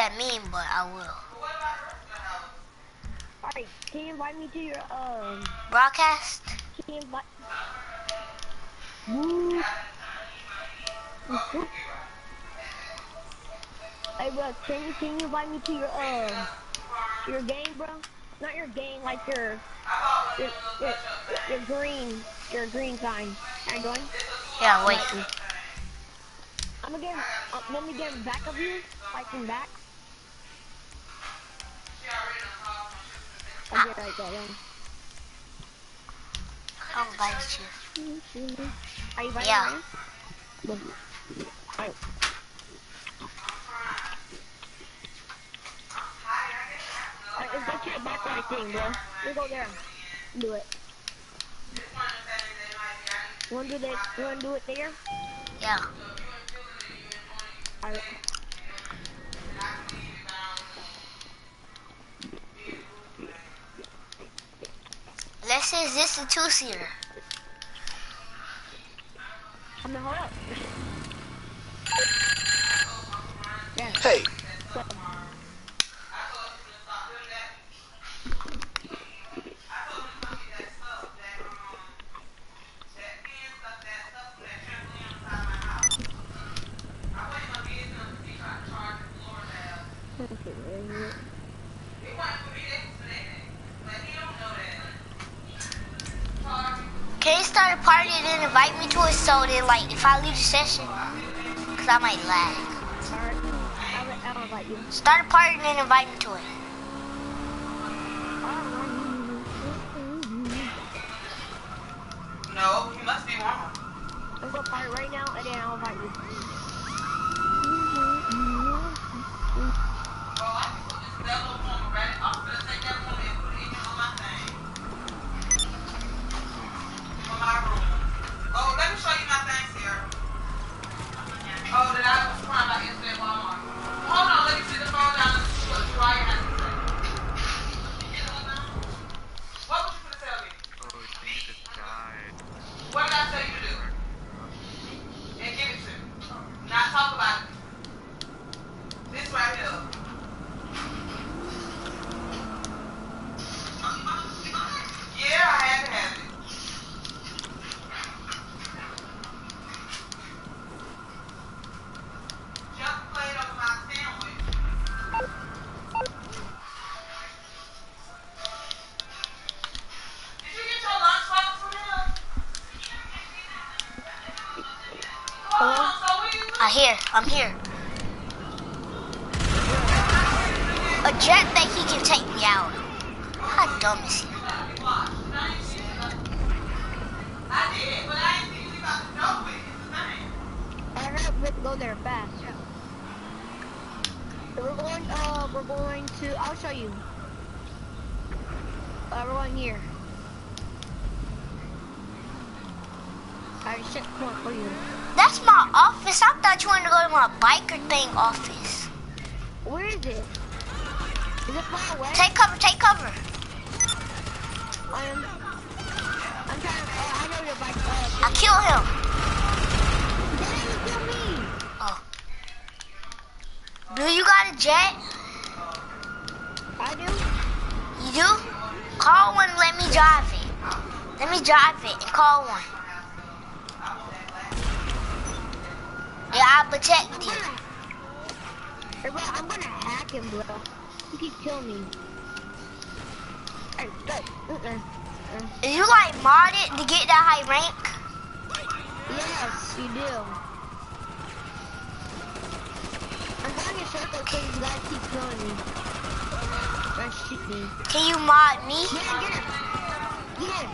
that mean, but I will. Alright, can you invite me to your, um... Broadcast? Can you invite... Woo. Hey, bro, can you, can you invite me to your, um... Your game, bro? Not your game, like your... Your, your, your green... Your green sign. Can I join? Yeah, wait. I'm gonna get, uh, let me get back of you, like in back. I'll get right there, then. I'll invite you. Are you inviting Yeah. me? Alright. Alright, let's go to the back right thing, bro. We'll go there. Do it. You wanna do that? You wanna do it there? Yeah. Alright. Let's say, is this a two-seater? I'm hold up. Hey, Can you start a party and then invite me to it so then, like, if I leave the session, because I might lag. Alright. I'll, I'll invite you. Start a party and then invite me to it. No, you must be wrong. I'm gonna party right now and then I'll invite you. I hear. I'm here. A jet that he can take me out. How dumb is he? I did, but I didn't think you about to know it. It's the thing. I heard we have to go there fast. We're going, uh, we're going to, I'll show you. Uh, we're going here. Shit, come on, for you. That's my office. I thought you wanted to go to my biker thing office. Where is it? Is it far away? Take cover. Take cover. I'm, I'm trying to, I know your bike, uh, I kill him. kill me. Oh. Do you got a jet? I do? You do? Call one. Let me drive it. Let me drive it and call one. Yeah, I'll protect you. Hey, bro, I'm gonna hack him, bro. He keep killing me. Hey, good. Uh-uh. Uh, Is you like modded to get that high rank? yes, you do. I'm going in circles because you guys keep killing me. Trying to shoot me. Can you mod me? Get in, get in. Get in.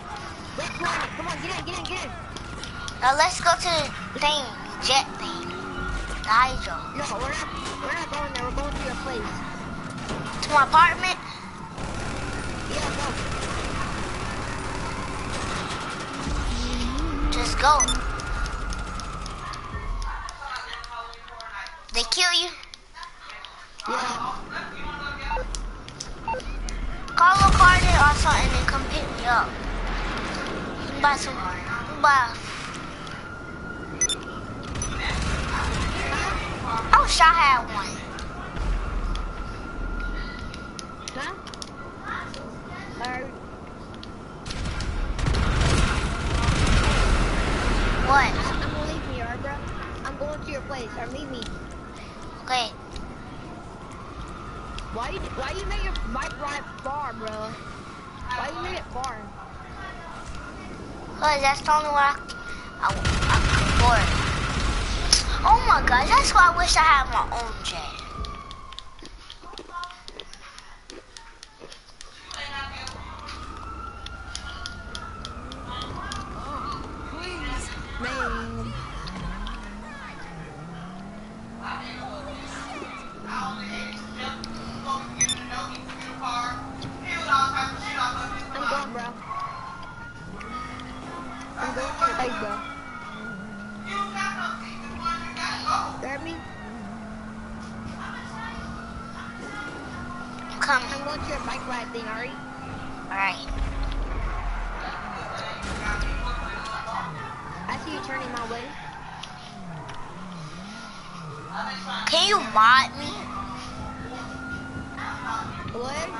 Red planet. Come on, get in, get in, get in. Now let's go to the thing, jet thing. Hydra. No, we're not, we're not going there. We're going to your place. To my apartment? Yeah, go. Just go. They kill you? Yeah. Call a party or something and come pick me up. You Buy some, buy. wish I had one. What? I'm gonna leave me. I'm going to your place, or meet me. Okay. Why you why you make your bike ride far, bro? Why you make it far? Cause that's the only way I, I, I can afford. Oh my god, that's why I wish I had my own jet. You mod me? What?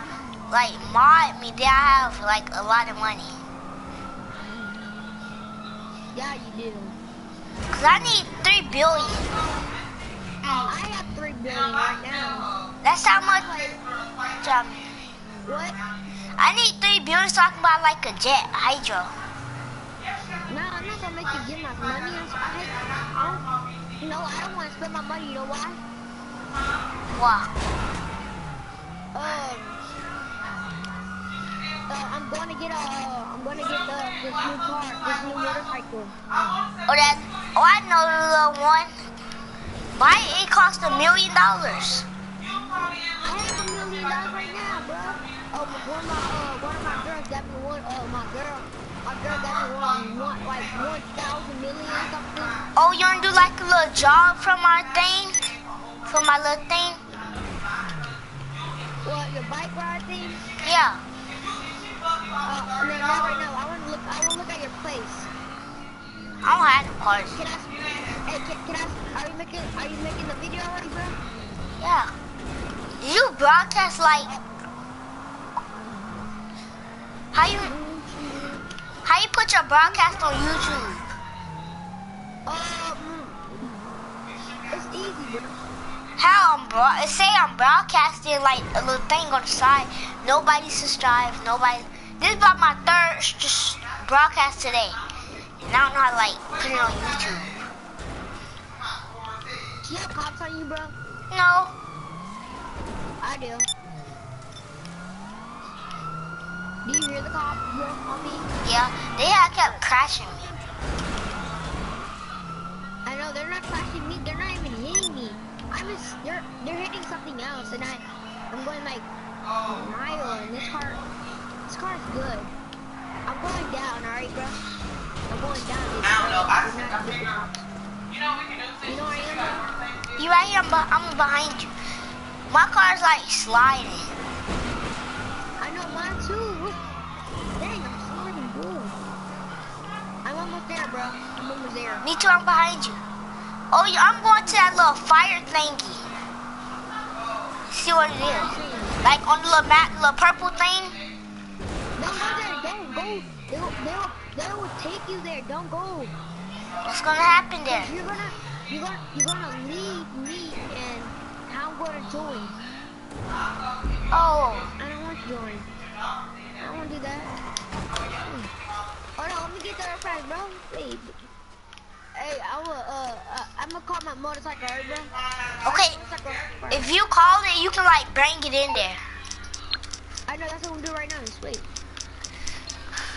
Like mod me, then I have like a lot of money. Yeah, you do. Cause I need three billion. I have three billion right now. That's how much. Um, What? I need three billion so I can buy like a jet Hydra. No, I'm not gonna make you give my money. I'm I. I don't, no, I don't want to spend my money. You know why? Wow. Um. Uh, I'm to get a. I'm going to get the this new car, this new motorcycle. Oh, that. Oh, I know the one. Buy it, cost a million dollars. I have a million dollars right now, bro. Oh, one of my uh, one of my girls. Uh, my girl. Oh, you wanna do like a little job from our thing? From my little thing? What your bike ride thing? Yeah. Uh, no, not right now. I want to look. I want to look at your place. I don't have the parts. Can I? Hey, can, can I? Are you making? Are you making the video already, bro? Yeah. You broadcast like how you how you put your broadcast on YouTube? Um, it's easy, bro. How I'm bro say I'm broadcasting like a little thing on the side. Nobody subscribes, nobody this is about my third just broadcast today. And I don't know how to like put it on YouTube. Do you have cops on you, bro? No. I do. Do you hear the cops, bro, on me? Yeah. They had kept crashing me. I know they're not crashing me. They're not even hitting me. I'm just they're they're hitting something else, and I I'm going like a mile, and this car this car is good. I'm going down, alright, bro. I'm going down. I don't know. I, They're I not- figure, you know, we can do things. You know where I am, bro? You right here, I'm, I'm behind you. My car's like sliding. I know mine too. Dang, I'm sliding good. I'm almost there, bro. I'm almost there. Me too, I'm behind you. Oh, yeah, I'm going to that little fire thingy. See what it is. Like on the little map, little purple thing. Don't go there. Don't go. They'll, they'll, they will take you there. Don't go. What's gonna happen there? You're gonna, you're gonna, you're gonna leave me, and I'm gonna join. Oh, I don't want to join. I don't want to do that. Hmm. Hold on, let me get there fast, bro. Wait. Hey, I will. Uh, uh, I'm gonna call my motorcycle, alright, bro? okay. Motorcycle. If you call it, you can like bring it in there. I know that's what I'm doing right now. Just wait.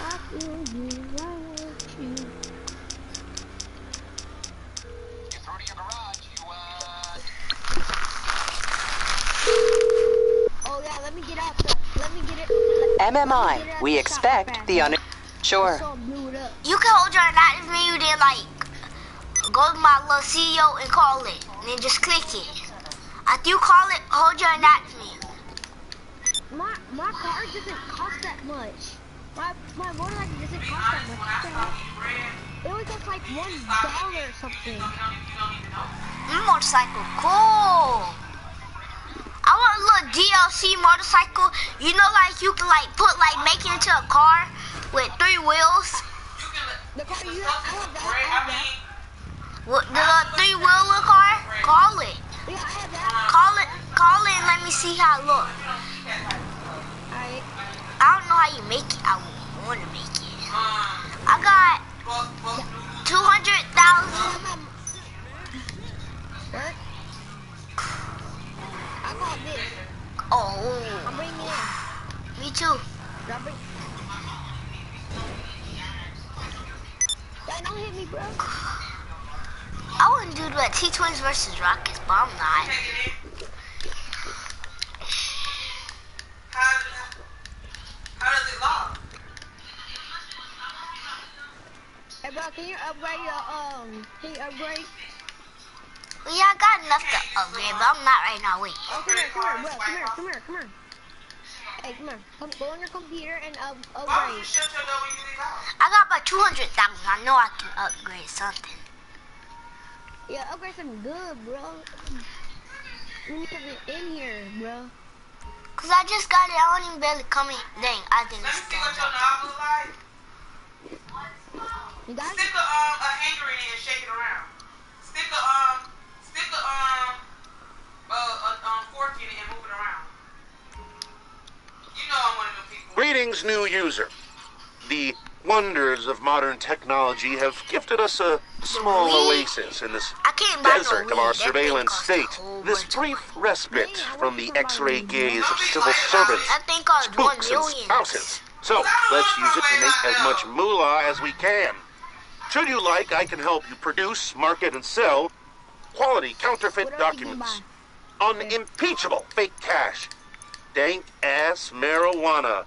I feel you, I want you. Oh yeah, let me get out. The, let me get it. Let, let me get MMI, it we the expect the fast. un. Sure. So blew it up. You can hold your active menu, then like go to my little CEO and call it, and then just click it. After you call it, hold your menu. My my car doesn't cost that much. My my motorcycle doesn't cost that much. What the heck? It only costs like one dollar or something. Motorcycle, cool. I want a little DLC motorcycle. You know, like you can like put like make it into a car with three wheels. The car you have, I have that. What, the three wheeler car? Call it. Yeah, I have that. Call it. Call it and let me see how it look. Alright. I don't know how you make it. I want to make it. I got fuck, fuck, 200,000. What? I got this. Oh, I'm bringing it me too. Don't hit me, bro. I wouldn't do that T-Twins versus Rockets, but I'm not. take. How, how does it lock? Hey, bro, can you upgrade your, um, can you upgrade? Yeah, I got enough to upgrade, but I'm not right now. Wait. Oh, come here, come here, bro. Come here, come here, come here. Hey, come here. Come, go on your computer and up, Why upgrade. shut your door when you leave out? I got about 200,000. I know I can upgrade something. Yeah, upgrade something good, bro. We need something in here, bro. Cause I just got it. I don't even barely come in. Dang, I didn't Let me see what your up. knob look like. You got Stick a, um, a hanger in it and shake it around. Stick a, um, stick a, um, a, a, um, fork in it and move it around. You know I'm one of them people. Greetings, new user. The wonders of modern technology have gifted us a small oasis in this I can't buy no desert of our surveillance state. This brief respite from the x-ray gaze of civil servants, That thing costs one spooks, and spouses. So, let's use it to make as much moolah as we can. Should you like, I can help you produce, market, and sell quality counterfeit What else did you documents. Unimpeachable fake cash. Dank ass marijuana.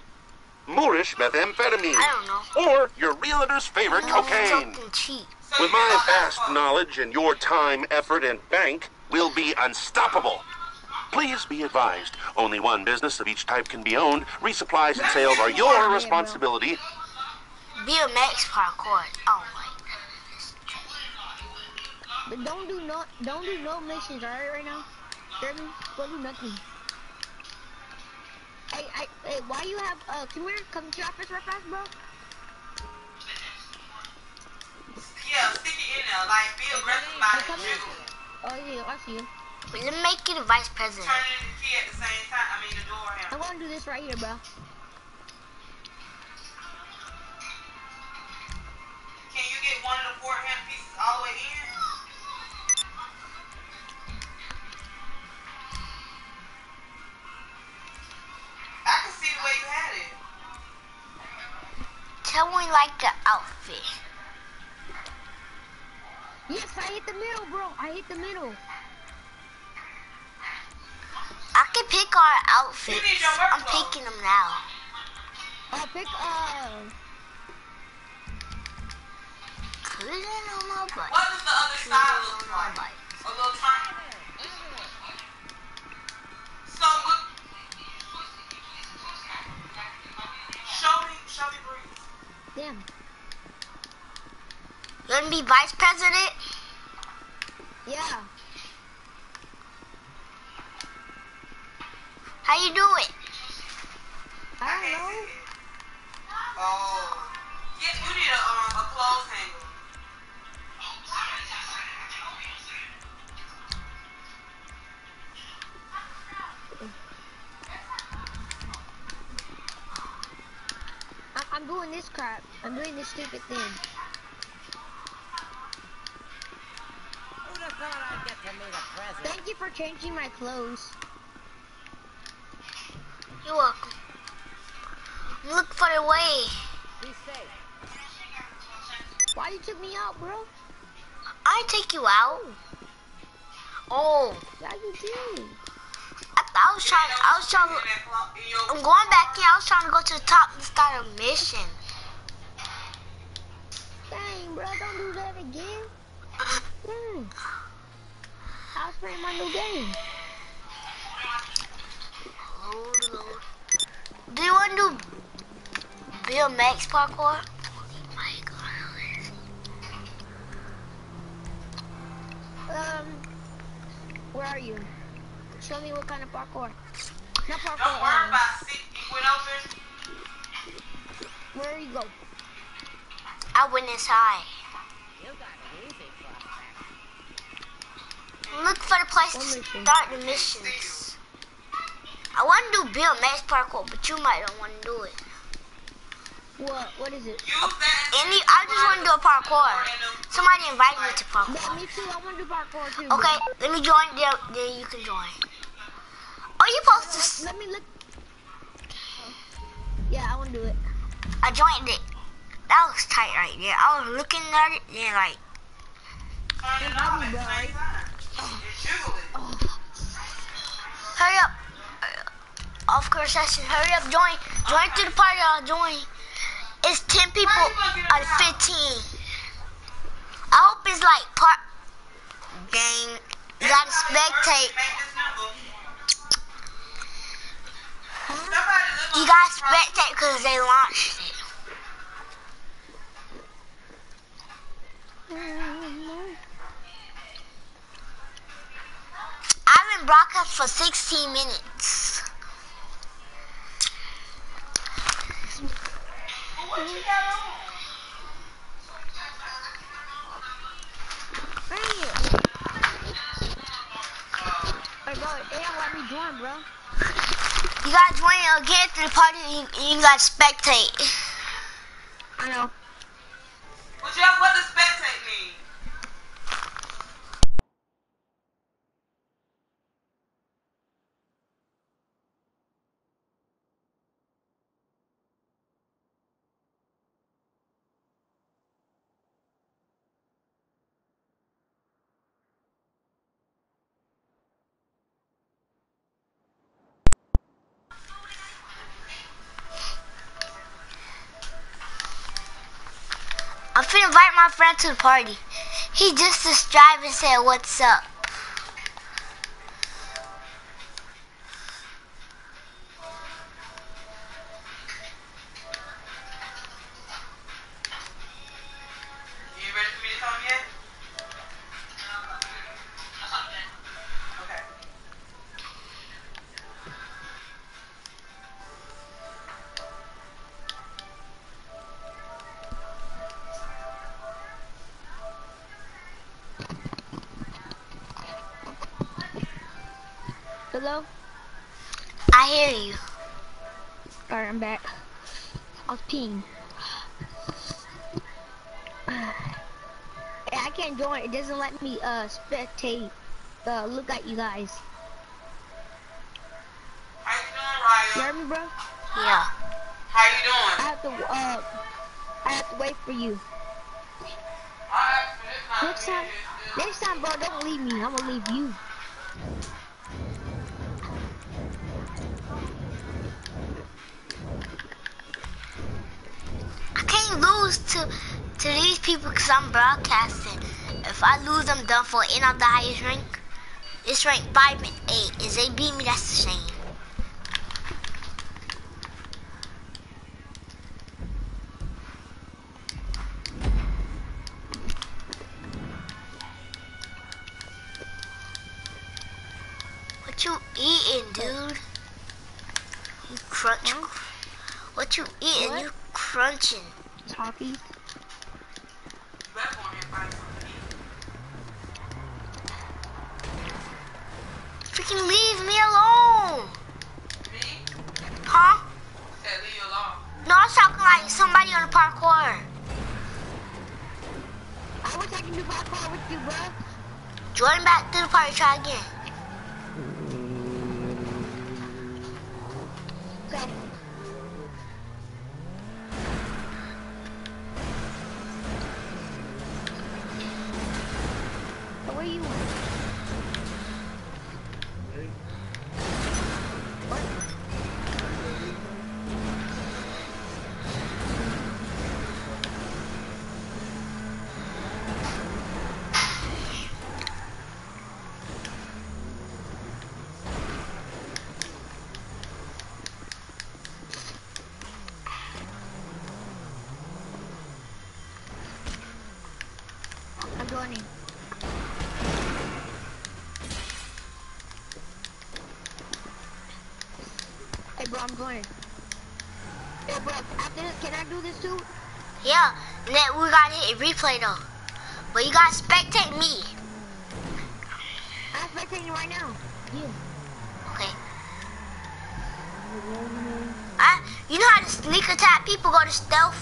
Moorish methamphetamine. I don't know. Or your realtor's favorite No, cocaine. Cheap. With my vast knowledge and your time, effort, and bank, we'll be unstoppable. Please be advised, only one business of each type can be owned. Resupplies and sales are your responsibility. BMX parkour. Oh my. goodness. But don't do no, don't do no missions, alright, right now? Hear? Don't do nothing. Hey, I, hey, why you have, uh, come here, come to your office real fast, bro. Yeah, stick it in there. Like, be aggressive about it. Come and here. jiggle. Oh, yeah, I see you. Let me make you the vice president. Turn in the key at the same time. I mean, the door I'm handle. gonna do this right here, bro. Can you get one of the four hand pieces all the way in? I can see the way you had it. Tell me like the outfit. Yes, I hit the middle, bro. I hit the middle. I can pick our outfits. need your work I'm clothes. picking them now. I'll pick, uh, Put it on my butt. What does the other Put side on look my like? butt. A little turn. Damn. You wanna be vice president? Yeah. How you do it? I don't know. Oh. Yeah, you need a um a clothes hanger. Doing this crap. I'm doing this stupid thing. Who'd have thought I'd get to meet a president? Thank you for changing my clothes. You're welcome. Look for the way. Be safe. Why you took me out, bro? I take you out. Oh, Yeah, you did. I, I was trying. I was trying. In that clo- in your- I'm going back in. I was trying to go to the top and start a mission. Dang, bro, don't do that again. Hmm. I was playing my new game. Load, load. Do you want to do BMX parkour? My god. Um, where are you? Show me what kind of parkour. Not parkour. Don't worry um, about where you go? I went inside. You got it easy, prospect. Look for the place What to mission? start the missions. I want to do BMX parkour, but you might don't want to do it. What? What is it? Any, I just want to do a parkour. Somebody invite me to parkour. me too. I want to do parkour too. Okay, let me join. Then, then you can join. Are you supposed to? Let me look. I joined it. That looks tight right there. I was looking at it, like. And it. hurry up. Of course, I should hurry up. Join. Join to the party. I'll join. It's ten people out of fifteen. I hope it's like part. Dang. You gotta spectate. You gotta spectate because they launched I've been broadcast for 16 minutes. What you got on? Hey, bro, it ain't let me join, bro. You gotta join again to the party you, you gotta spectate. I know. You what does spectate mean? To the party. He just subscribed and said, what's up? Hello? I hear you. Alright, I'm back. I was peeing. I can't join. It doesn't let me uh spectate. Uh, look at you guys. How you You doing, hear me, bro? Yeah. How you doing? I have to uh, I have to wait for you. Alright, Next time, next time, bro, don't leave me. I'm gonna leave you. I can't lose to to these people because I'm broadcasting. If I lose, I'm done for. And I'm the highest rank. It's rank 5 and 8. If they beat me, that's the same. What you eating, dude? You crunch. What you eating? What? You crunching. Talkie. You better go ahead and find something to eat. Freaking leave me alone. Me? Huh? Said leave you alone. No, I'm talking like somebody on the parkour. I wish I could do parkour with you, bro. Join back to the party, try again. Okay. So Where you at? What? I'm joining. Hey, bro, I'm joining. Bro, after this, can I do this too? Yeah, then we gotta hit replay though. But you gotta spectate me. I'm spectating you right now. You. Okay. I, you know how to sneak attack people go to stealth?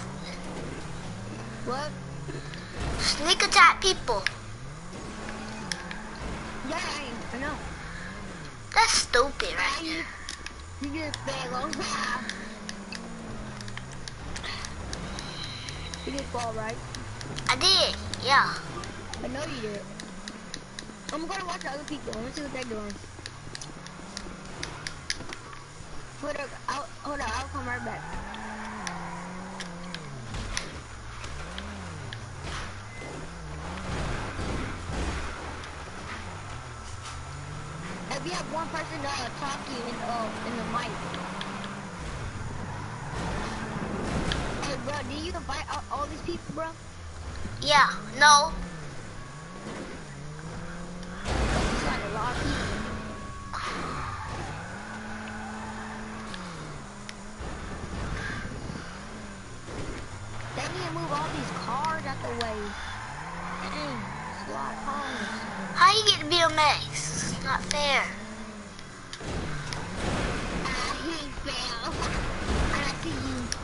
What? Sneak attack people. Yeah, I, I know. That's stupid, right? you, you just fail. You just fall, right? I did, yeah. I know you did. I'm gonna watch other people. Let's see what they're doing. Hold up, I'll, hold up, I'll come right back. If you have one person uh, talking in, uh, in the mic. Bro, do you invite all, all these people, bro? Yeah, no. It's like a lot of people. They need to move all these cars out the way. Dang, it's a lot of cars. How you get to BMX? It's not fair. Ah, he fell. I see you.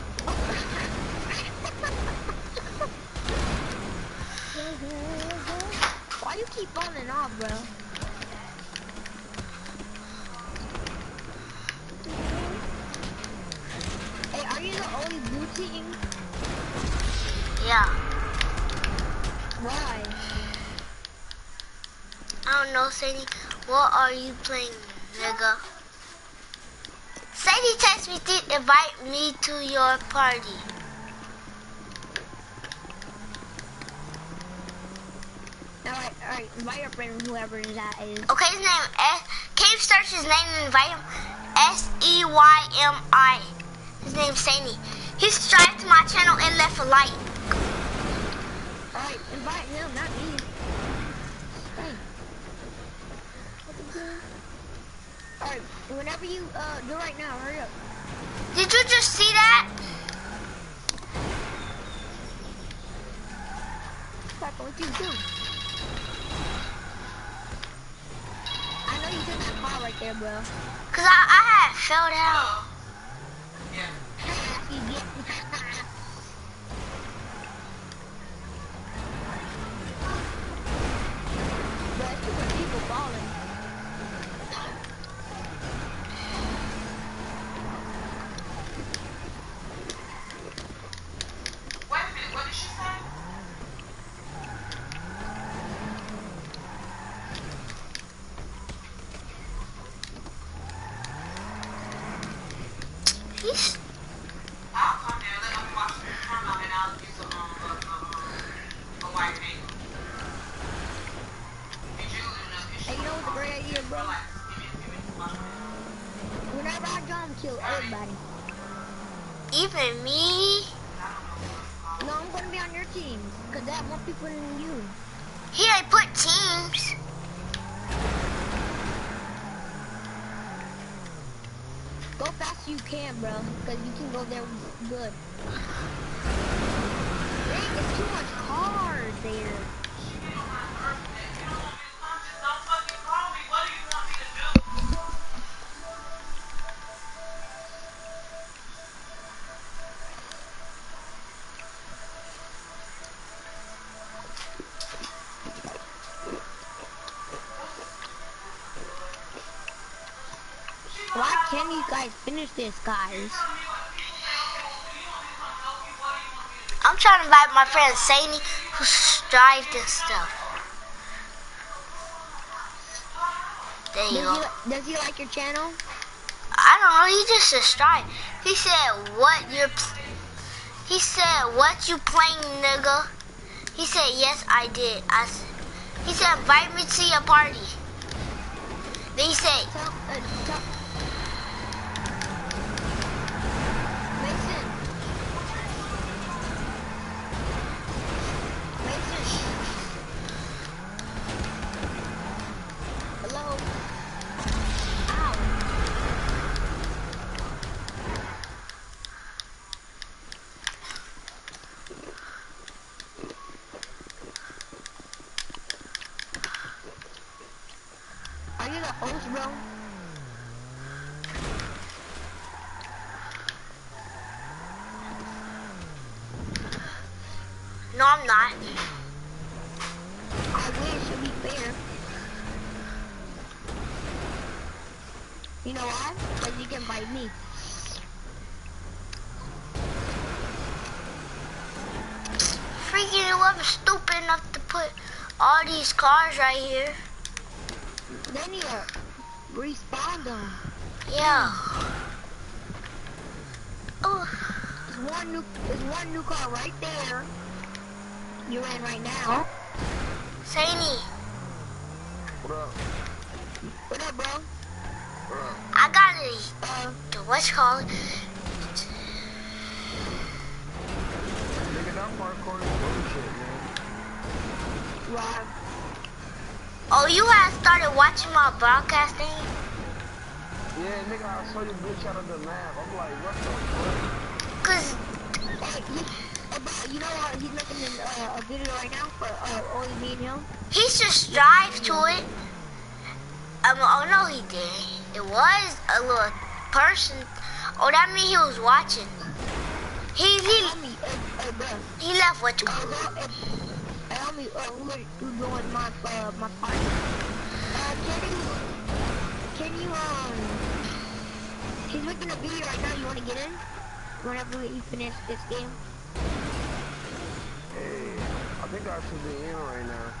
Why you keep falling off, bro? Hey, are you the only blue team? Yeah. Why? I don't know, Sadie. What are you playing, nigga? Sadie text me to invite me to your party. Alright, invite your friend, whoever that is. Okay, his name S. You search his name and invite him? S E Y M I. His name's Sadie. He subscribed to my channel and left a like. Alright, invite him, not me. Hey. Alright, whenever you uh do right now, hurry up. Did you just see that? Fuck, what you do? I know you took that car right there, bro. Cause I, I had fell down. You even me. No, I'm gonna be on your team, cause I have more people than you. He ain't put teams. Go fast as you can, bro, cause you can go there good. Dang, there's too much cars there. You guys finish this, guys? I'm trying to invite my friend Sadie, who strived this stuff. There you Does go. he, does he like your channel? I don't know. He just subscribed. He said, "What you're?" He said, "What you playing, nigga?" He said, "Yes, I did." I said, he said, "Invite me to your party." Then he said, Tell, uh, tell. Mason. Mason. Hello. Ow. you're the host, bro. No, I'm not. I wish to be fair. You know why? Because you can bite me. Freaking whoever's stupid enough to put all these cars right here. Need to respawn them. Uh, yeah. Oh, There's one new, there's one new car right there. You're in right now. Saini, What up? What up, bro? What up? I got it. Uh, The what's called? Nigga, that parkour is bullshit, man. Rob. Oh, you had started watching my broadcasting? Yeah, nigga, I saw you bitch out of the map. I'm like, what the fuck? Cause You know what? He's making an, uh, a video right now for uh, only me and him. he subscribed to it. Um, oh no, he didn't. It was a little person. Oh, that means he was watching. He he Tell me, he left what? Hey, homie, uh, who, doing my, uh, my party? Uh, can you, can you, um, he's making a video right now. You want to get in? Whenever you finish this game. Hey, I think I should be in right now.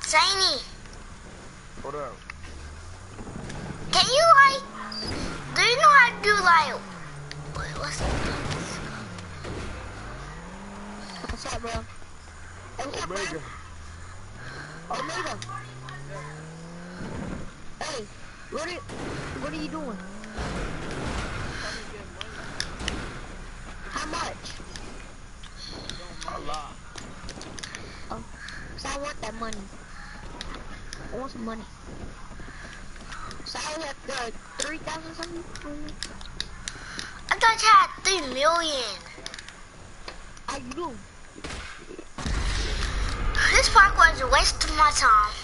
Saini, What up? can you like? Do you know how to do like? Wait, what's What's up, bro? What's up, Omega. Omega. Hey, what are, what are you doing? How much? A lot. Oh, so I want that money. I want some money. So I have uh, 3,000 something? I thought you had three million. How you do? This park was a waste of my time.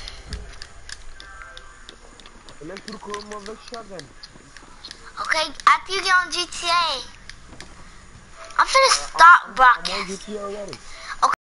Okay, after you get on GTA, I'm gonna stop broadcasting.